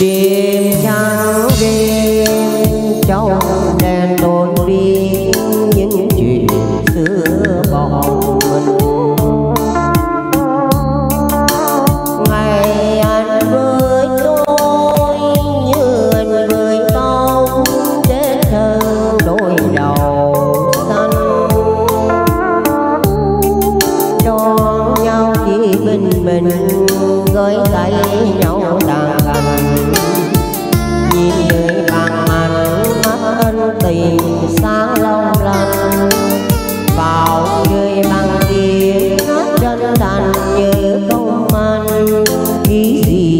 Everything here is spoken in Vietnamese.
đêm trao đêm trong đèn đổ nhớ công an ý gì